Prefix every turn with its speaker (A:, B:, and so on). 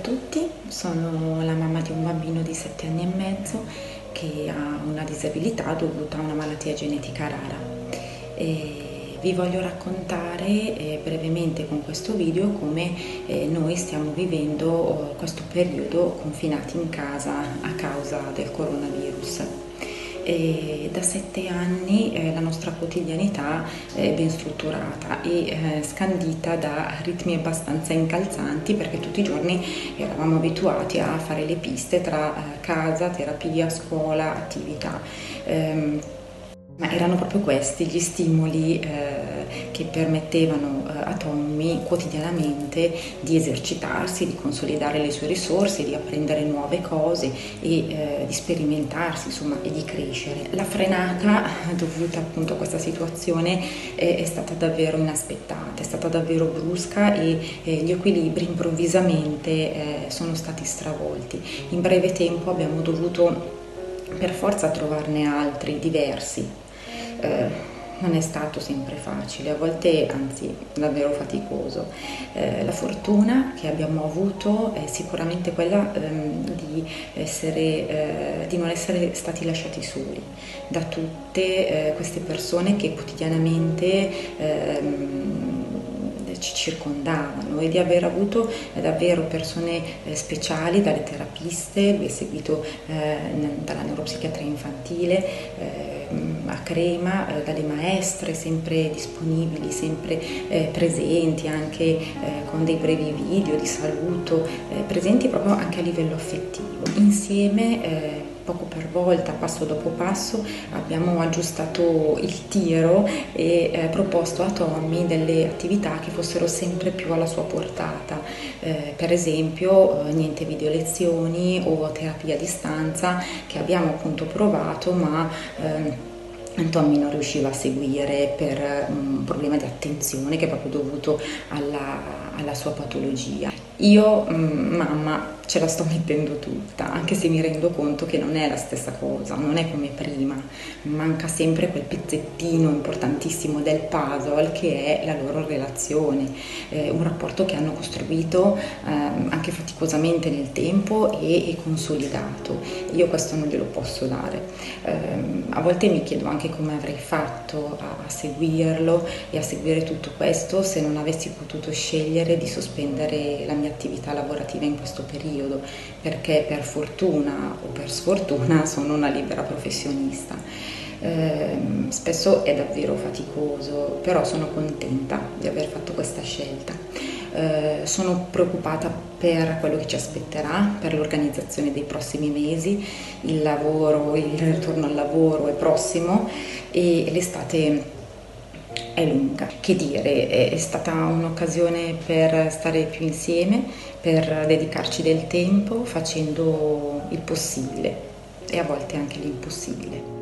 A: tutti, sono la mamma di un bambino di 7 anni e mezzo che ha una disabilità dovuta a una malattia genetica rara. E vi voglio raccontare eh, brevemente con questo video come eh, noi stiamo vivendo oh, questo periodo confinati in casa a causa del coronavirus. E da sette anni eh, la nostra quotidianità è ben strutturata e eh, scandita da ritmi abbastanza incalzanti perché tutti i giorni eravamo abituati a fare le piste tra eh, casa, terapia, scuola, attività. Ehm, ma erano proprio questi gli stimoli eh, che permettevano eh, a Tommy quotidianamente di esercitarsi, di consolidare le sue risorse, di apprendere nuove cose e eh, di sperimentarsi insomma, e di crescere. La frenata dovuta appunto a questa situazione è stata davvero inaspettata, è stata davvero brusca e gli equilibri improvvisamente eh, sono stati stravolti. In breve tempo abbiamo dovuto per forza trovarne altri, diversi, eh, non è stato sempre facile, a volte anzi davvero faticoso. Eh, la fortuna che abbiamo avuto è sicuramente quella ehm, di, essere, eh, di, non essere stati lasciati soli da tutte eh, queste persone che quotidianamente ehm, ci circondavano e di aver avuto eh, davvero persone eh, speciali, dalle terapiste, lui è seguito eh, dalla neuropsichiatria infantile a Crema, dalle maestre sempre disponibili, sempre presenti anche con dei brevi video di saluto, presenti proprio anche a livello affettivo. Insieme poco per volta, passo dopo passo, abbiamo aggiustato il tiro e eh, proposto a Tommy delle attività che fossero sempre più alla sua portata, eh, per esempio eh, niente video lezioni o terapia a distanza che abbiamo appunto provato ma ehm, Tommy non riusciva a seguire per un problema di attenzione che è proprio dovuto alla, alla sua patologia. Io, mm, mamma, ce la sto mettendo tutta, anche se mi rendo conto che non è la stessa cosa, non è come prima, manca sempre quel pezzettino importantissimo del puzzle che è la loro relazione, eh, un rapporto che hanno costruito eh, anche faticosamente nel tempo e, e, consolidato. Io questo non glielo posso dare. Eh, a volte mi chiedo anche come avrei fatto a, a seguirlo e a seguire tutto questo se non avessi potuto scegliere di sospendere la mia attività lavorativa in questo periodo perché per fortuna o per sfortuna sono una libera professionista. Eh, spesso è davvero faticoso, però sono contenta di aver fatto questa scelta. Eh, sono preoccupata per quello che ci aspetterà, per l'organizzazione dei prossimi mesi, il lavoro, il ritorno al lavoro è prossimo e l'estate è lunga. Che dire, è stata un'occasione per stare più insieme, per dedicarci del tempo facendo il possibile e a volte anche l'impossibile.